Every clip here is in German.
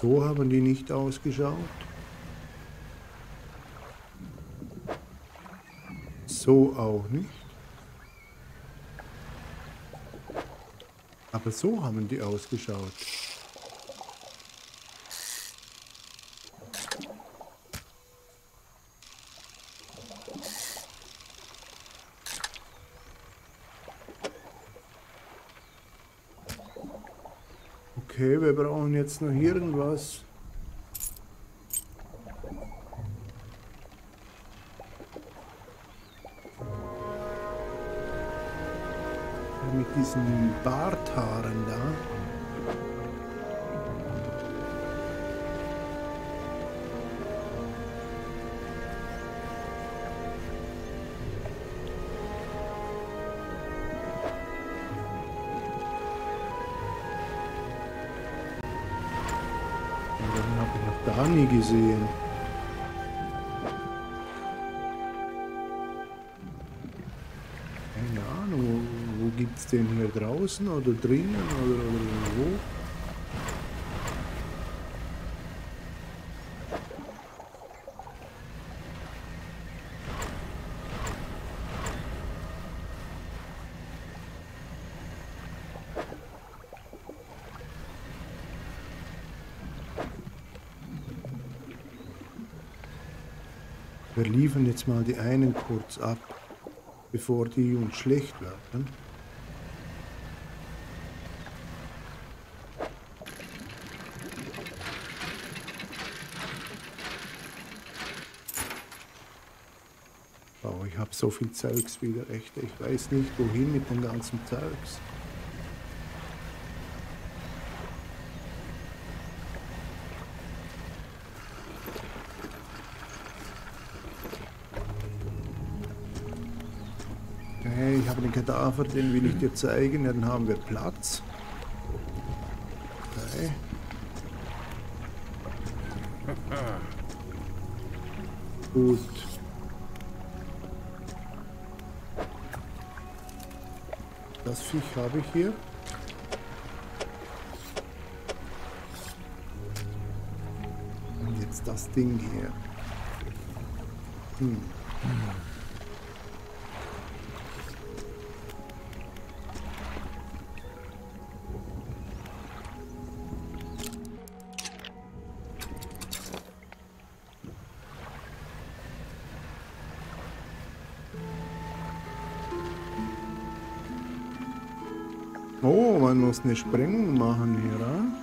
So haben die nicht ausgeschaut. So auch nicht. Aber so haben die ausgeschaut. Okay, wir brauchen jetzt noch irgendwas. mit diesen Barthaaren da. Nie gesehen. Keine Ahnung, wo, wo gibt es den hier draußen oder drinnen oder, oder wo? Wir liefern jetzt mal die einen kurz ab, bevor die uns schlecht werden. Oh, ich habe so viel Zeugs wieder, echt. Ich weiß nicht, wohin mit dem ganzen Zeugs. Habe den Kadaver, den will ich dir zeigen, dann haben wir Platz. Okay. Gut. Das Viech habe ich hier. Und jetzt das Ding hier. Hm. Oh, man muss eine Sprengung machen hier, ah?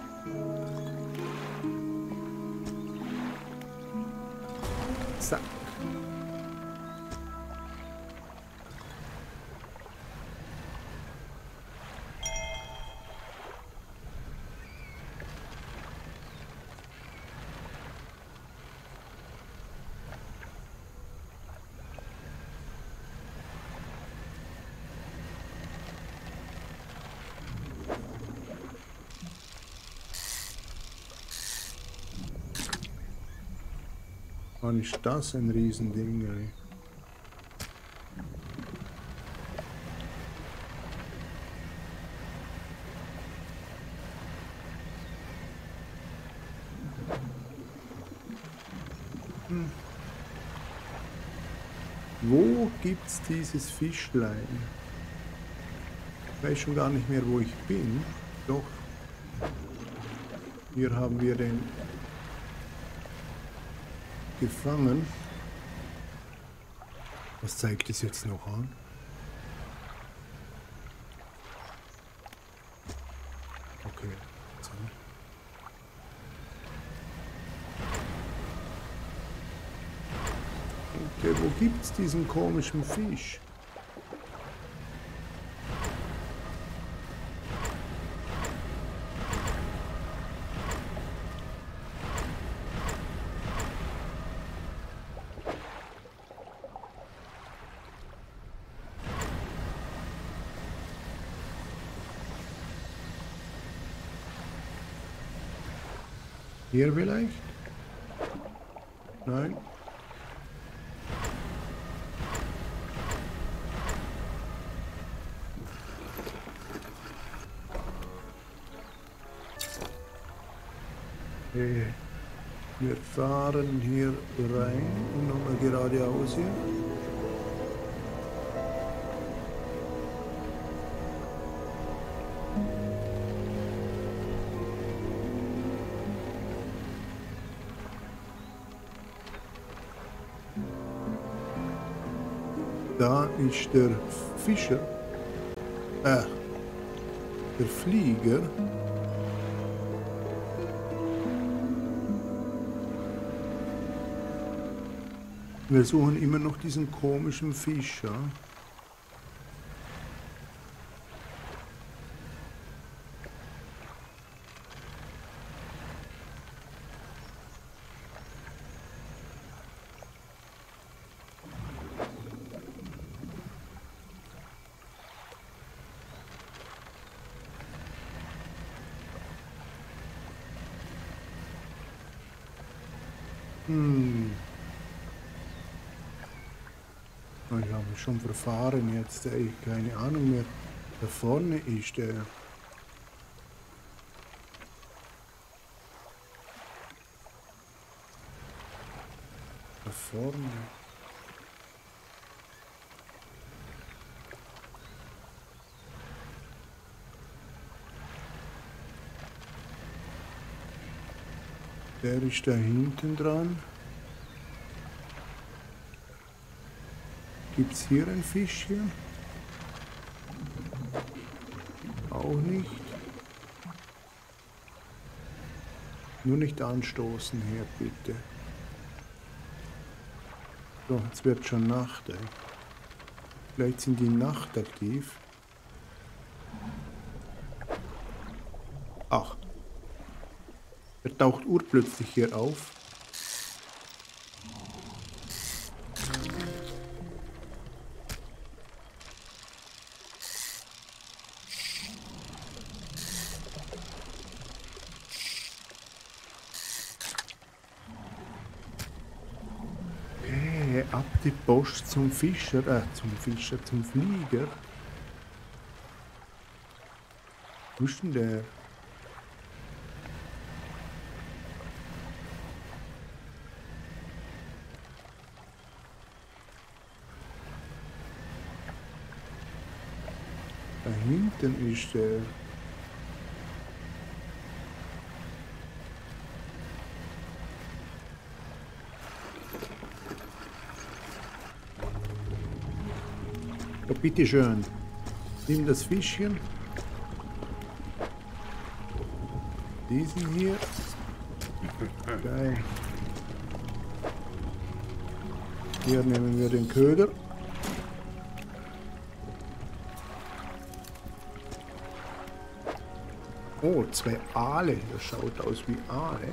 Mann, ist das ein Riesending, ey. Hm. Wo gibt's dieses Fischlein? Ich weiß schon gar nicht mehr, wo ich bin. Doch. Hier haben wir den gefangen. Was zeigt es jetzt noch an? Okay. Okay, wo gibt's diesen komischen Fisch? Hier vielleicht? Nein. Wir fahren hier rein und nochmal geradeaus hier. Ist der Fischer. Äh, der Flieger. Wir suchen immer noch diesen komischen Fischer. Hm. Oh, Ich habe schon verfahren jetzt. Ey, keine Ahnung mehr. Da vorne ist der. Da vorne. Der ist da hinten dran. Gibt es hier ein Fischchen? Auch nicht. Nur nicht anstoßen hier, bitte. So, jetzt wird schon Nacht, ey. Vielleicht sind die nachtaktiv. Ach. Er taucht urplötzlich hier auf. Post zum Fischer, äh, zum Fischer, zum Flieger. Wo ist denn der? Da hinten ist der. Bitteschön. Nimm das Fischchen. Diesen hier. Geil. Hier nehmen wir den Köder. Oh, zwei Aale. Das schaut aus wie Aale.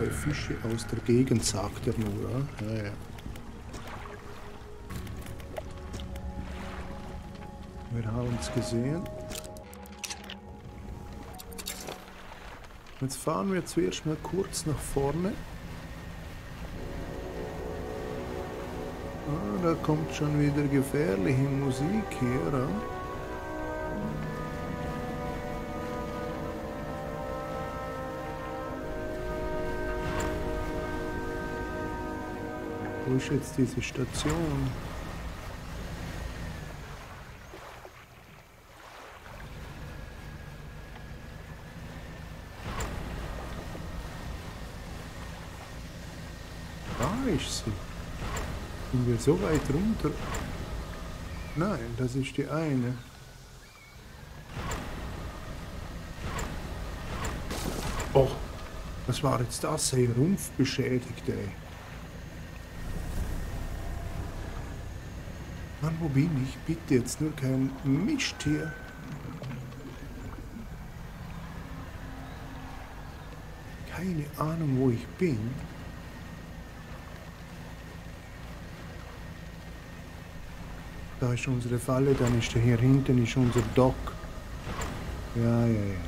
Bei Fische aus der Gegend, sagt er nur. Ja, ja. Wir haben es gesehen. Jetzt fahren wir zuerst mal kurz nach vorne. Ah, da kommt schon wieder gefährliche Musik hier. Ja? Wo ist jetzt diese Station? Da ist. Sind wir so weit runter? Nein, das ist die eine. Oh, was war jetzt das? Hey, Rumpf beschädigt, ey. Mann, wo bin ich? Bitte jetzt nur kein Mischtier. Keine Ahnung, wo ich bin. Da ist unsere Falle, dann ist hier hinten ist unser Dock. Ja, ja, ja.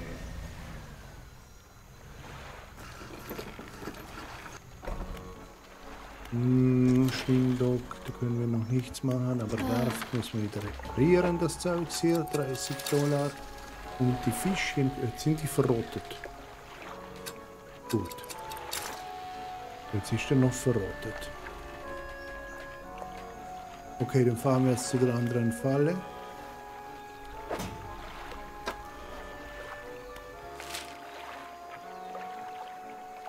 Hm, Schwimmdock, da können wir noch nichts machen, aber Werft müssen wir wieder reparieren, das Zeug hier, 30 Dollar. Und die Fischchen, jetzt sind die verrottet. gut. Jetzt ist er noch verrottet. Okay, dann fahren wir jetzt zu der anderen Falle.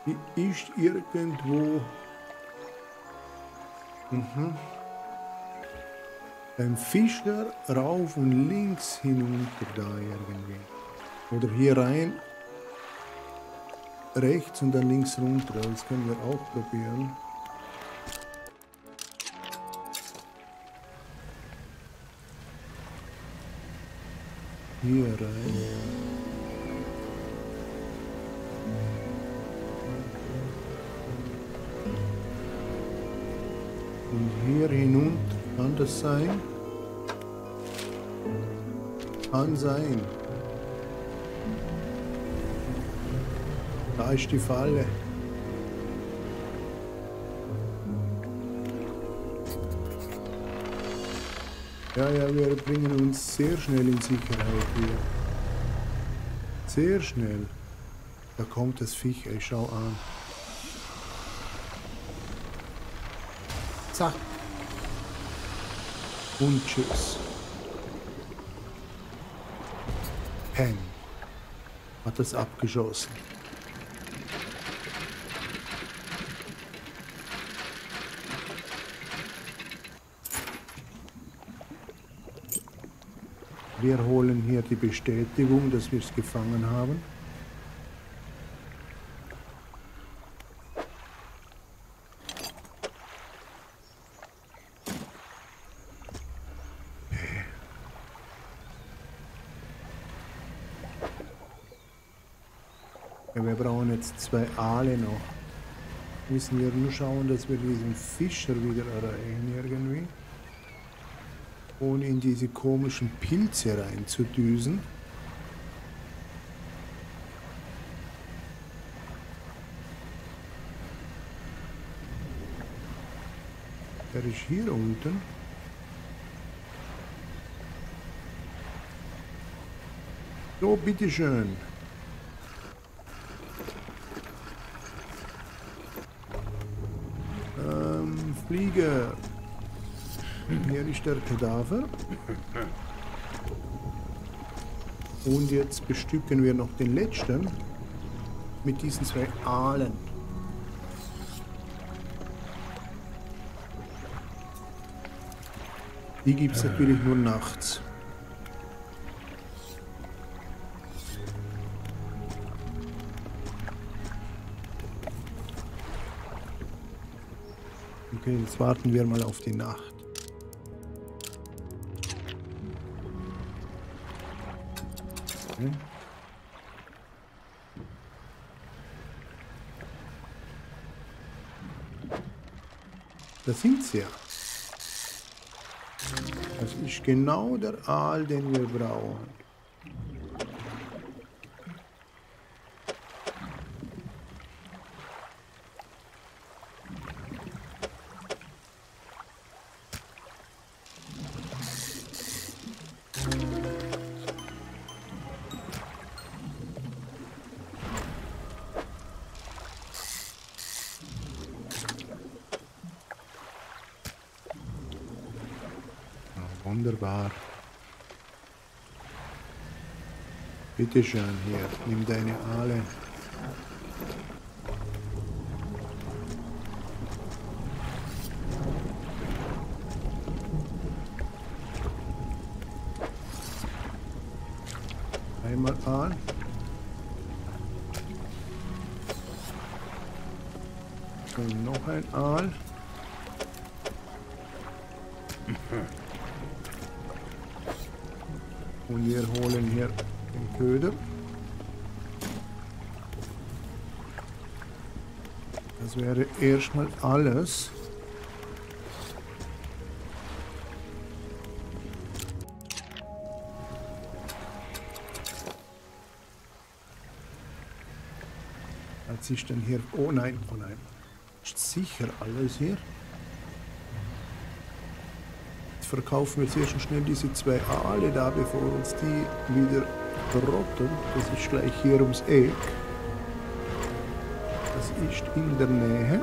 Die ist irgendwo... Mhm. Beim Fischer rauf und links hinunter da irgendwie. Oder hier rein, rechts und dann links runter. Das können wir auch probieren. Hier rein. Und hier hinunter kann das sein? Kann sein. Da ist die Falle. Ja, ja, wir bringen uns sehr schnell in Sicherheit hier. Sehr schnell. Da kommt das Viech, ey, schau an. Zack. Und tschüss. Peng. Hat das abgeschossen. Wir holen hier die Bestätigung, dass wir es gefangen haben. Ja, wir brauchen jetzt zwei Aale noch. Müssen wir nur schauen, dass wir diesen Fischer wieder erreichen irgendwie ohne in diese komischen Pilze reinzudüsen. Er ist hier unten. So, bitteschön. Ähm, Flieger. Hier ist der Kadaver. Und jetzt bestücken wir noch den letzten mit diesen zwei Aalen. Die gibt es natürlich nur nachts. Okay, jetzt warten wir mal auf die Nacht. Das sind sie ja. Das ist genau der Aal, den wir brauchen. Wunderbar. Bitte schön hier, nimm deine Aale. Einmal an. Und noch ein Aal. Und wir holen hier den Köder. Das wäre erstmal alles. Was ist denn hier? Oh nein, oh nein. Ist sicher alles hier? Verkaufen wir sehr schnell diese zwei Aale da, bevor uns die wieder rotten. Das ist gleich hier ums Eck. Das ist in der Nähe.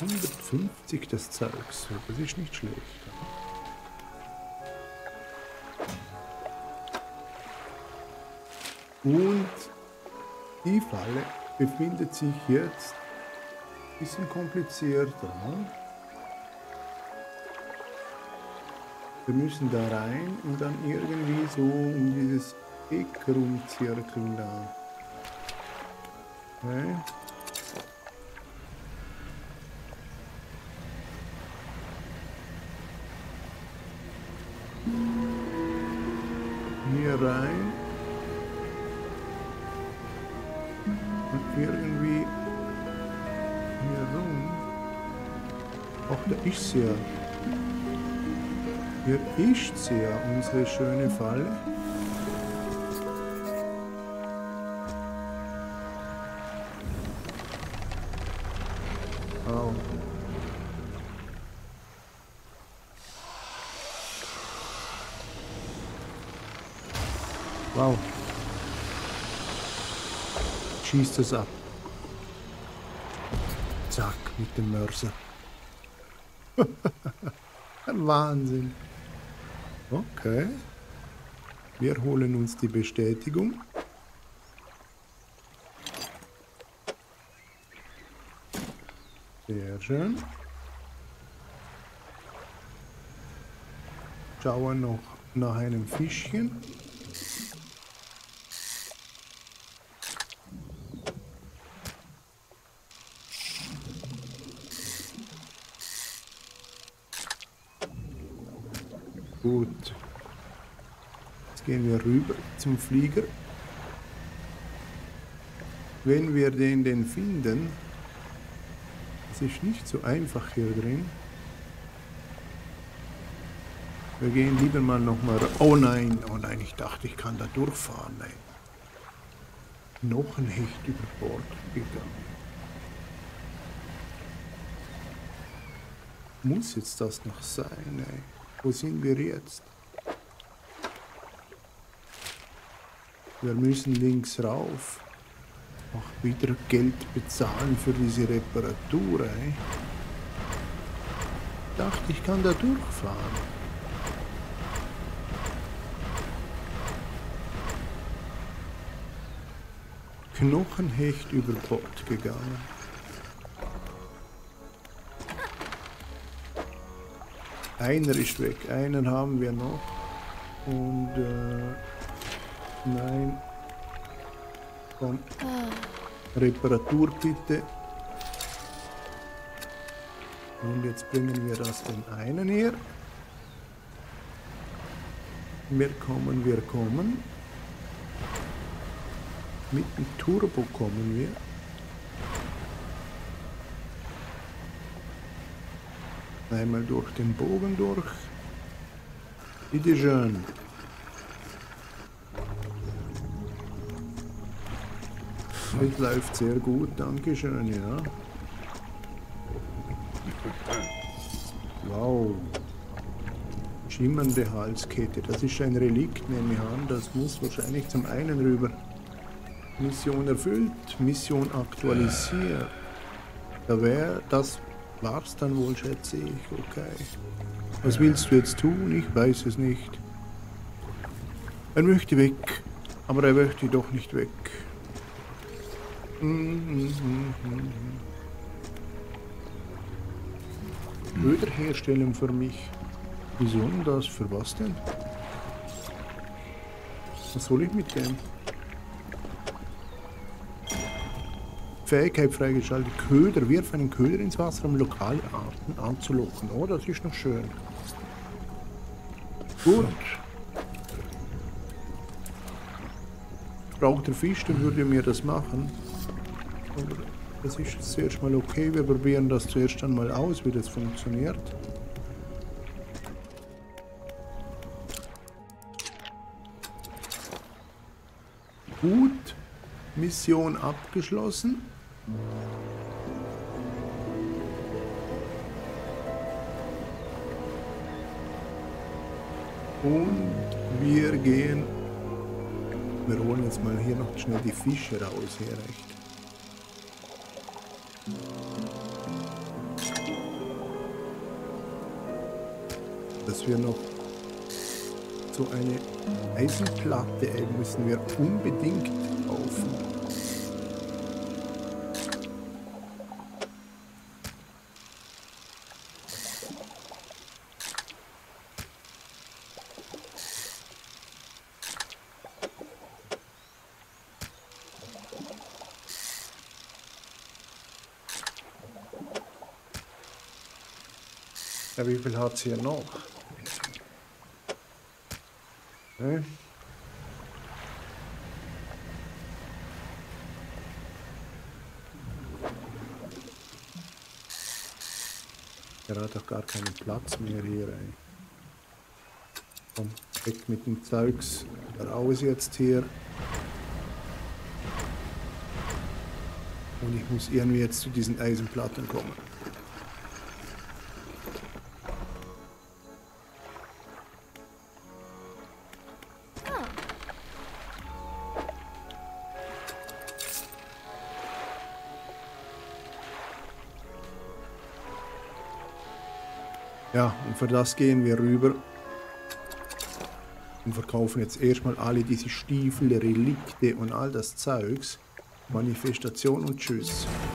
Hundertfünfzig das Zeugs. Das ist nicht schlecht. Und die Falle befindet sich jetzt ein bisschen komplizierter. Ne? Wir müssen da rein und dann irgendwie so um dieses Eck rumzirkeln da. Okay. Hier rein. Ist sie ja. Sie ja, unsere schöne Falle. Au. Wow. Schießt es ab. Zack, mit dem Mörser. Wahnsinn. Okay. Wir holen uns die Bestätigung. Sehr schön. Schauen noch nach einem Fischchen. Gut. Jetzt gehen wir rüber zum Flieger. Wenn wir den denn finden, es ist nicht so einfach hier drin. Wir gehen lieber mal nochmal... Oh nein, oh nein, ich dachte, ich kann da durchfahren. Nein. Noch ein Hecht über Bord gegangen. Muss jetzt das noch sein, ey? Wo sind wir jetzt? Wir müssen links rauf. Auch wieder Geld bezahlen für diese Reparatur, ey. Ich dachte, ich kann da durchfahren. Knochenhecht über Bord gegangen. Einer ist weg, einen haben wir noch. Und äh, nein. Komm. Reparatur bitte. Und jetzt bringen wir das den einen hier. Wir kommen, wir kommen. Mit dem Turbo kommen wir. Einmal durch den Bogen durch. Bitte schön. Das läuft sehr gut, danke schön, ja. Wow. Schimmernde Halskette, das ist ein Relikt, nehme ich an. Das muss wahrscheinlich zum einen rüber. Mission erfüllt, Mission aktualisiert. Da wäre das war's dann wohl, schätze ich. Okay. Was willst du jetzt tun? Ich weiß es nicht. Er möchte weg, aber er möchte doch nicht weg. Mhm, Köder herstellen für mich. Wieso denn das? Für was denn? Was soll ich mit dem? Fähigkeit freigeschaltet. Köder. Wirf einen Köder ins Wasser, um lokale Arten anzulocken. Oh, das ist noch schön. Gut. Braucht der Fisch, dann würde mir das machen. Aber das ist zuerst mal okay. Wir probieren das zuerst einmal aus, wie das funktioniert. Gut. Mission abgeschlossen. Und wir gehen. Wir holen jetzt mal hier noch schnell die Fische raus, hier recht. Dass wir noch so eine Eisenplatte müssen wir unbedingt kaufen. Wie viel hat es hier noch? Okay. Er hat doch gar keinen Platz mehr hier, ey. Komm, weg mit dem Zeugs. Raus jetzt hier. Und ich muss irgendwie jetzt zu diesen Eisenplatten kommen. Und für das gehen wir rüber und verkaufen jetzt erstmal alle diese Stiefel, Relikte und all das Zeugs. Manifestation und Tschüss.